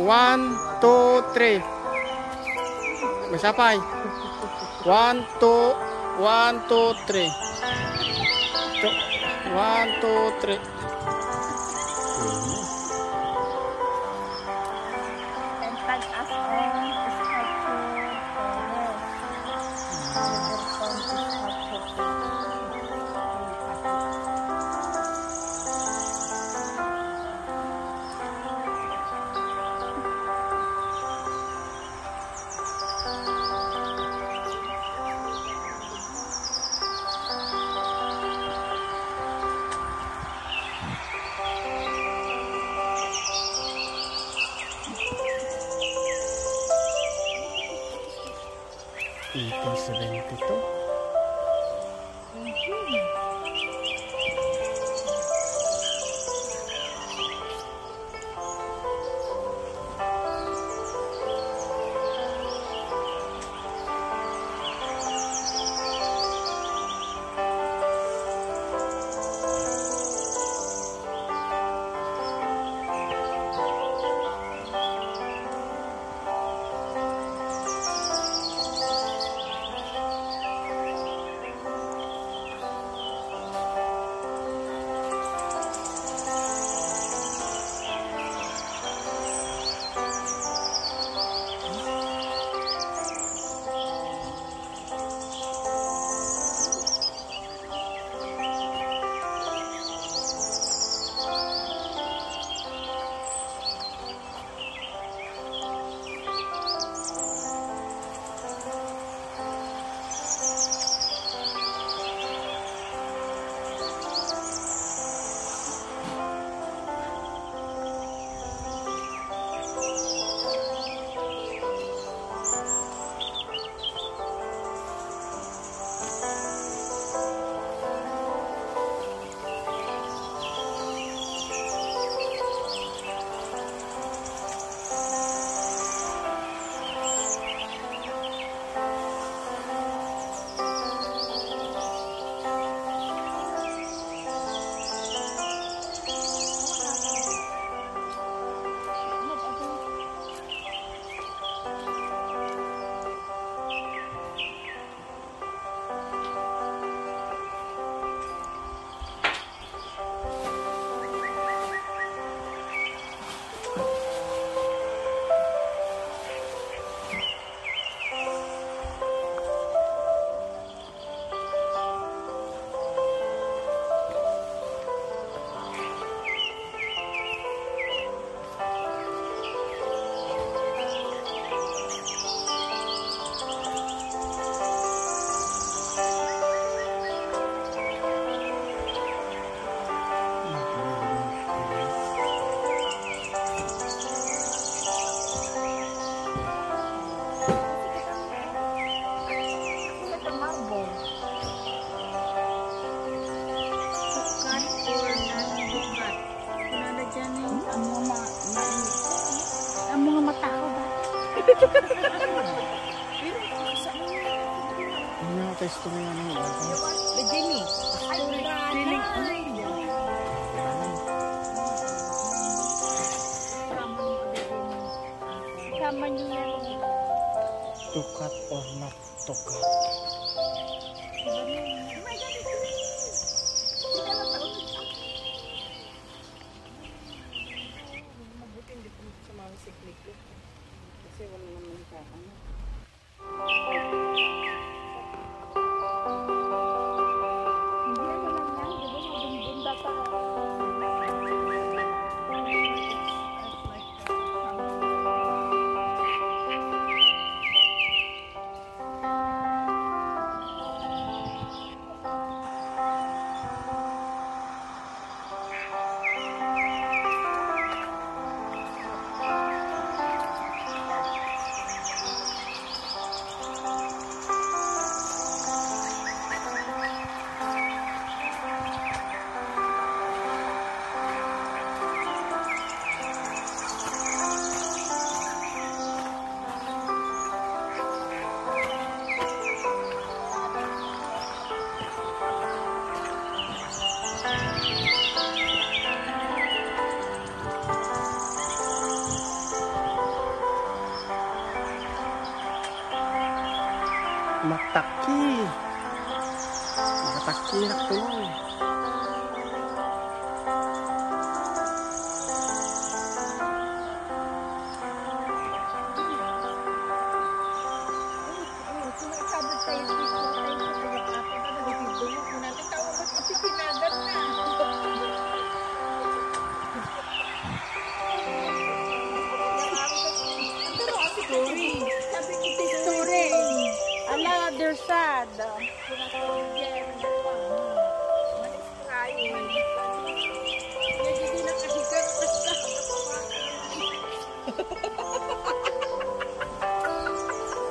1, 2, 3. May sapay. 1, 2, 1, 2, 3. 1, 2, 3. Ini apa istimewa ni? Begini. Begini. Kamu. Kamu. Tukat ornat tukat. 这个能能改吗？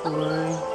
Ui.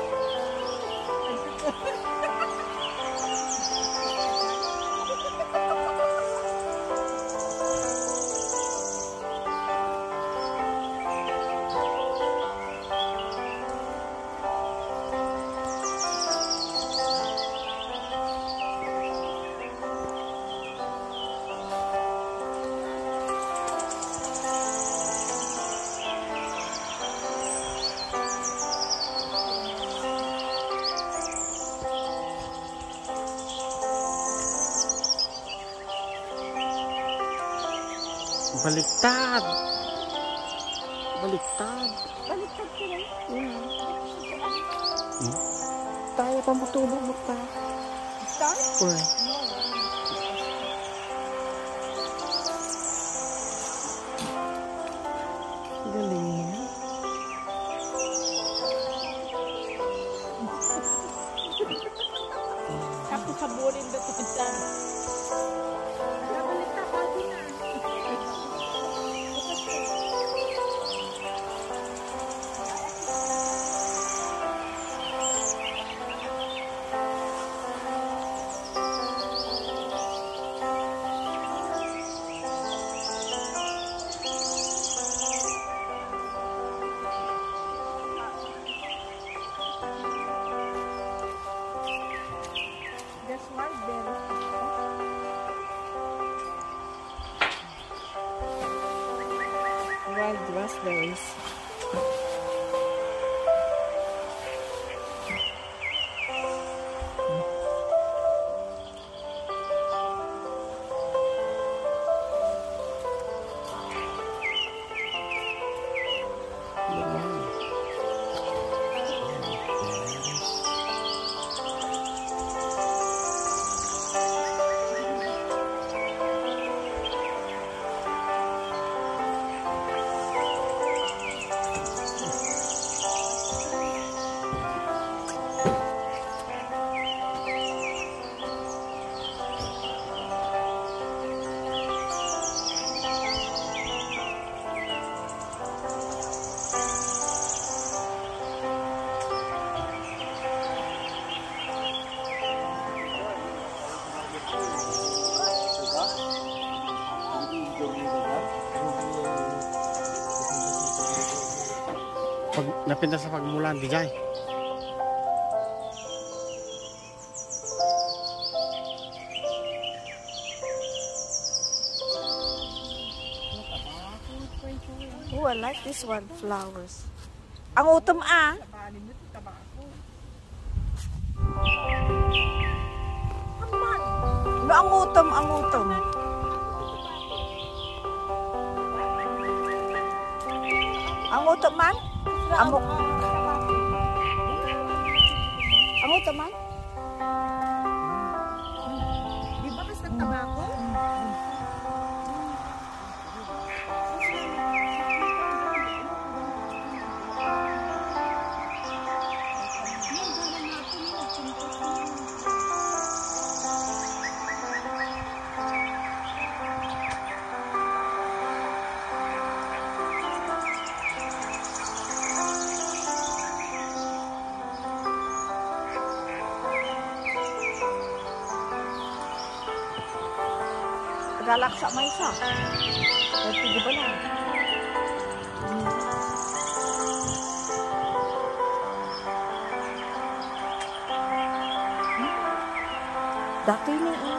Baliktad. Baliktad. Baliktad sila. Tayo pa matubog mo ta. Start? Uy. Galing dried raspberries. Napinta sa pagmulan, di jay. Oh, I like this one, flowers. Ang utom ah. Labanin mo ito, tabako. No, ang utom, ang utom. Ang utom man? Ang, u- ang Galak sa may isa. O, sige ba lang? Dati na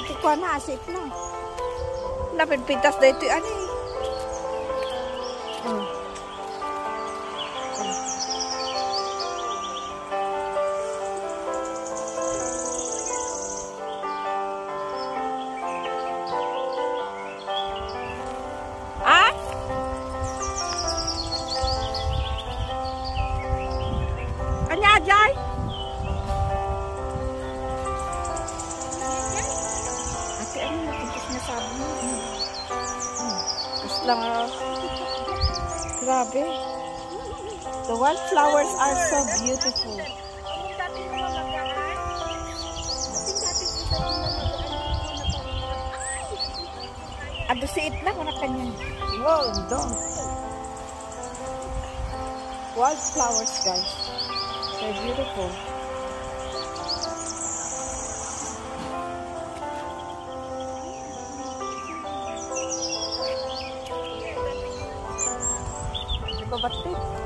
At dati ko na, asip na. Lapit pintas na ito, ano eh. Oh. Lang, ah. Grabe. The wildflowers are so beautiful. Ado si Itna ko na kanya. Wow, don't. Wildflowers, guys. They're beautiful. बत्तीस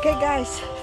Okay, guys.